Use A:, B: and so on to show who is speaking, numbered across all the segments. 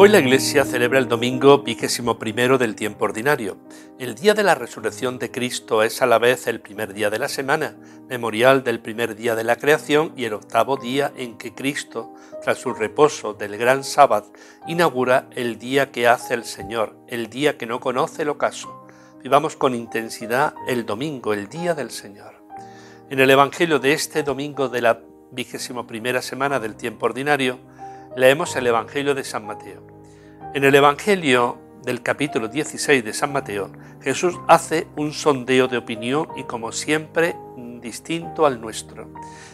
A: Hoy la Iglesia celebra el domingo vigésimo primero del tiempo ordinario. El día de la resurrección de Cristo es a la vez el primer día de la semana, memorial del primer día de la creación y el octavo día en que Cristo, tras su reposo del gran sábado, inaugura el día que hace el Señor, el día que no conoce el ocaso. Vivamos con intensidad el domingo, el día del Señor. En el Evangelio de este domingo de la vigésimo primera semana del tiempo ordinario, leemos el Evangelio de San Mateo. En el Evangelio del capítulo 16 de San Mateo, Jesús hace un sondeo de opinión y como siempre distinto al nuestro.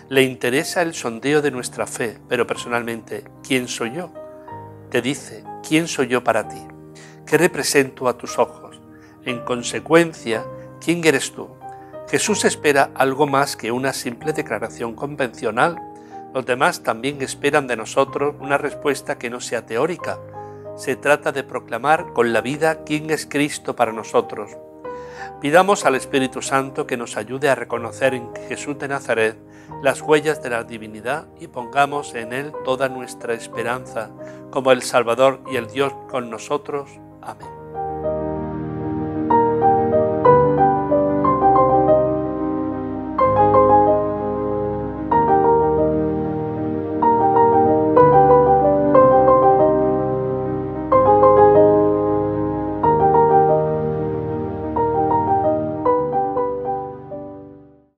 A: Le interesa el sondeo de nuestra fe, pero personalmente, ¿quién soy yo? Te dice, ¿quién soy yo para ti? ¿Qué represento a tus ojos? En consecuencia, ¿quién eres tú? Jesús espera algo más que una simple declaración convencional los demás también esperan de nosotros una respuesta que no sea teórica. Se trata de proclamar con la vida quién es Cristo para nosotros. Pidamos al Espíritu Santo que nos ayude a reconocer en Jesús de Nazaret las huellas de la divinidad y pongamos en Él toda nuestra esperanza como el Salvador y el Dios con nosotros. Amén.